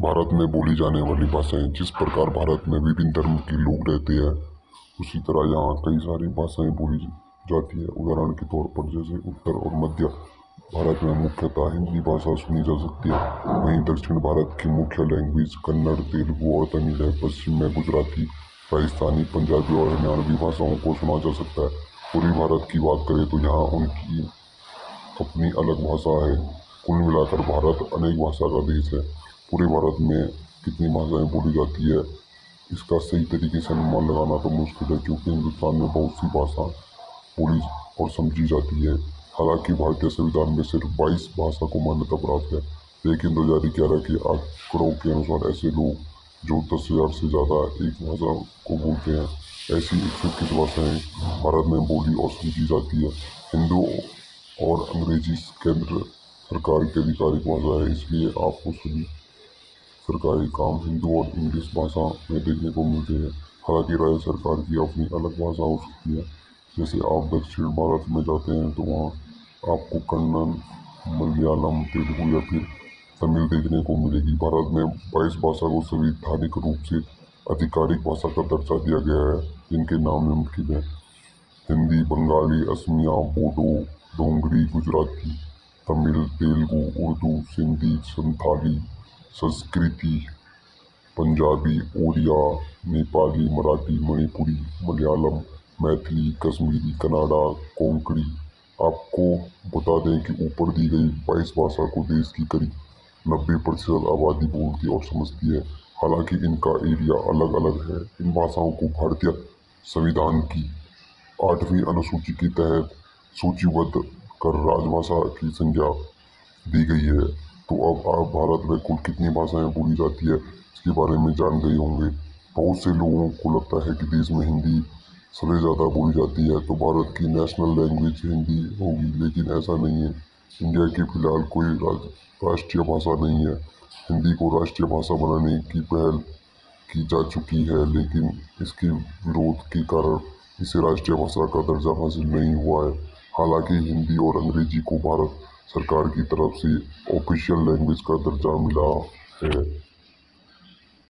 भारत में बोली जाने वाली भाषाएँ जिस प्रकार भारत में विभिन्न धर्म के लोग रहते हैं, उसी तरह यहाँ कई सारी भाषाएँ बोली जाती है। उदाहरण के तौर पर जैसे उत्तर और मध्य भारत में मुख्यतः हिंदी भाषा सुनी जा सकती है। वहीं दक्षिण भारत की मुख्य लैंग्वेज कन्नड़, तेलुगु और तमिल है। पश्चिम में गुजराती, राजस्थानी, पंजाबी और हरियाणवी भाषाओं को सुना जा सकता है। पूर्वी भारत की बात करें तो यहाँ उनकी अपनी अलग भाषा है। कुल मिलाकर भारत अनेक भाषा का देश है। पूरे भारत में कितनी भाषाएँ बोली जाती है, इसका सही तरीके से अनुमान लगाना तो मुश्किल है, क्योंकि हिंदुस्तान में बहुत सी भाषा बोली और समझी जाती है। हालाँकि भारतीय संविधान में सिर्फ़ 22 भाषा को मान्यता प्राप्त है, लेकिन दो हज़ार ग्यारह के आंकड़ों के अनुसार ऐसे लोग जो दस हज़ार से ज़्यादा एक भाषा को बोलते हैं, ऐसी एक सौ इक्कीस भाषाएँ भारत में बोली और समझी जाती है। हिंदू और अंग्रेज़ी केंद्र सरकार की आधिकारिक भाषा है, इसलिए आपको सभी सरकारी काम हिंदू और इंग्लिश भाषा में देखने को मिलते हैं। हालाँकि राज्य सरकार की अपनी अलग भाषा हो सकती है। जैसे आप दक्षिण भारत में जाते हैं तो वहाँ आपको कन्नड़ मलयालम, तेलुगु या फिर तमिल देखने को मिलेगी। भारत में बाईस भाषा को संवैधानिक रूप से आधिकारिक भाषा का दर्जा दिया गया है। जिनके नाम निम्नलिखित हैं हिंदी, बंगाली, असमिया, बोडो, डोंगरी, गुजराती, तमिल, तेलुगु, उर्दू, सिंधी, संथाली संस्कृति, पंजाबी, ओडिया, नेपाली, मराठी, मणिपुरी, मलयालम, मैथिली, कश्मीरी, कनाडा, कोंकणी। आपको बता दें कि ऊपर दी गई बाईस भाषा को देश की करीब नब्बे प्रतिशत आबादी बोलती और समझती है। हालाँकि इनका एरिया अलग अलग है। इन भाषाओं को भारतीय संविधान की आठवीं अनुसूची के तहत सूचीबद्ध कर राजभाषा की संज्ञा दी गई है। तो अब आप भारत में कुल कितनी भाषाएँ बोली जाती है, इसके बारे में जान गए होंगे। बहुत से लोगों को लगता है कि देश में हिंदी सबसे ज़्यादा बोली जाती है तो भारत की नेशनल लैंग्वेज हिंदी होगी, लेकिन ऐसा नहीं है। इंडिया की फ़िलहाल कोई राष्ट्रीय भाषा नहीं है। हिंदी को राष्ट्रीय भाषा बनाने की पहल की जा चुकी है, लेकिन इसके विरोध के कारण इसे राष्ट्रीय भाषा का दर्जा हासिल नहीं हुआ है। हालाँकि हिंदी और अंग्रेज़ी को भारत सरकार की तरफ़ से ऑफिशियल लैंग्वेज का दर्जा मिला है।